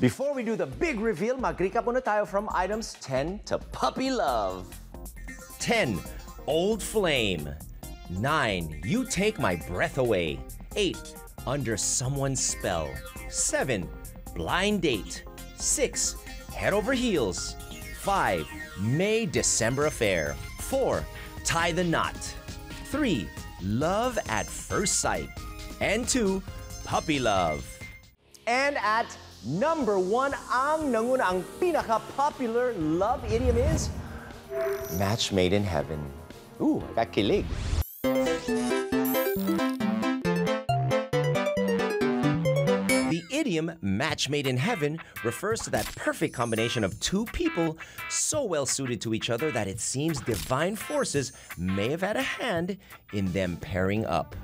Before we do the big reveal, mag-recap tayo from items 10 to puppy love. 10. Old Flame. 9. You Take My Breath Away. 8. Under Someone's Spell. 7. Blind Date. 6. Head Over Heels. 5. May December Affair. 4. Tie the Knot. 3. Love at First Sight. And 2. Puppy Love. And at number one, ang nanguna, ang pinaka-popular love idiom is match made in heaven. Ooh, kakilig. The idiom match made in heaven refers to that perfect combination of two people so well suited to each other that it seems divine forces may have had a hand in them pairing up.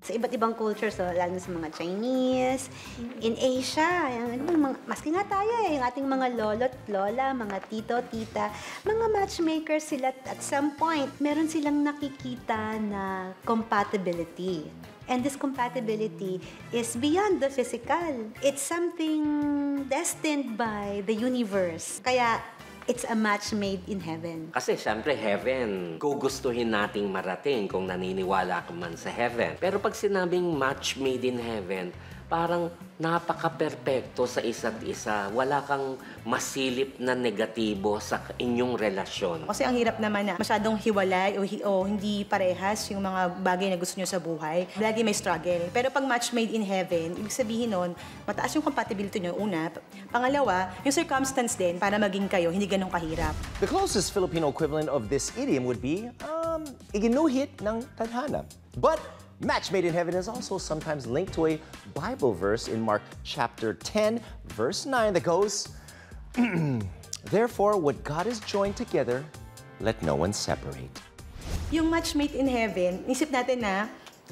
Sa iba't ibang cultures, so, lalo sa mga Chinese, in Asia, yung, mga, maski nga tayo eh, yung ating mga lolo't lola, mga tito, tita, mga matchmakers sila at some point, meron silang nakikita na compatibility. And this compatibility is beyond the physical. It's something destined by the universe. Kaya, it's a match made in heaven. Kasi syempre heaven, gugustuhin nating marating kung naniniwala ka man sa heaven. Pero pag sinabing match made in heaven, parang napaka-perpekto sa isa't isa. Wala kang masilip na negatibo sa inyong relasyon. Kasi ang hirap naman na masyadong hiwalay o, hi- o hindi parehas yung mga bagay na gusto nyo sa buhay. Lagi may struggle. Pero pag match made in heaven, ibig sabihin nun, mataas yung compatibility nyo, una. Pangalawa, yung circumstance din para maging kayo, hindi ganun kahirap. The closest Filipino equivalent of this idiom would be um, iginuhit ng tadhana. But match made in heaven is also sometimes linked to a Bible verse in Mark chapter 10, verse 9 that goes, Therefore, what God has joined together, let no one separate. Yung match made in heaven, isip natin na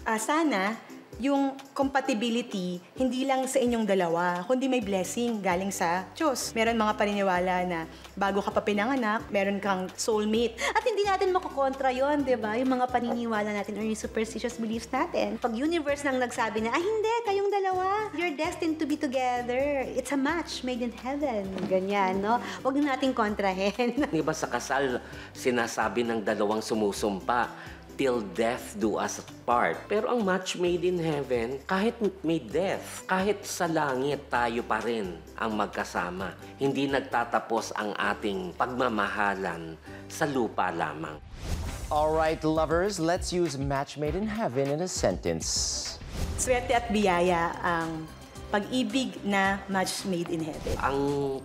ah, sana yung compatibility hindi lang sa inyong dalawa, kundi may blessing galing sa Diyos. Meron mga paniniwala na bago ka pa pinanganak, meron kang soulmate. At hindi natin makukontra yon, di ba? Yung mga paniniwala natin or yung superstitious beliefs natin. Pag universe nang nagsabi na, ah hindi, kayong dalawa, you're destined to be together. It's a match made in heaven. Ganyan, no? Huwag na nating kontrahin. Di ba sa kasal, sinasabi ng dalawang sumusumpa, till death do us part. Pero ang match made in heaven, kahit may death, kahit sa langit tayo pa rin ang magkasama. Hindi nagtatapos ang ating pagmamahalan sa lupa lamang. All right, lovers, let's use match made in heaven in a sentence. Swerte at biyaya ang pag-ibig na match made in heaven. Ang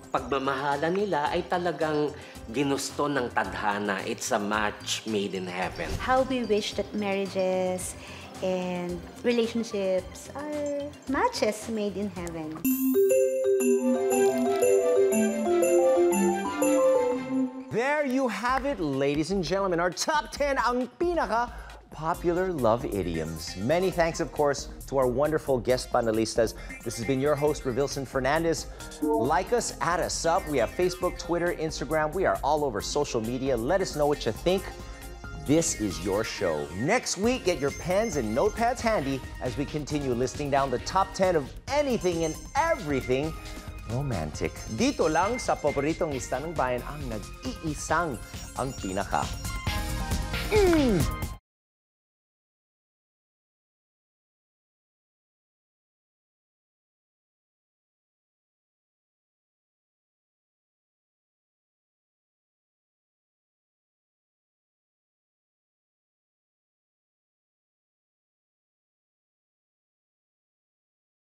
pagmamahalan nila ay talagang ginusto ng tadhana. It's a match made in heaven. How we wish that marriages and relationships are matches made in heaven. There you have it, ladies and gentlemen. Our top 10 ang pinaka popular love idioms. Many thanks, of course, to our wonderful guest panelistas. This has been your host, Revilson Fernandez. Like us, add us up. We have Facebook, Twitter, Instagram. We are all over social media. Let us know what you think. This is your show. Next week, get your pens and notepads handy as we continue listing down the top 10 of anything and everything romantic. Dito lang sa paboritong lista ng bayan ang nag-iisang ang pinaka. Mm.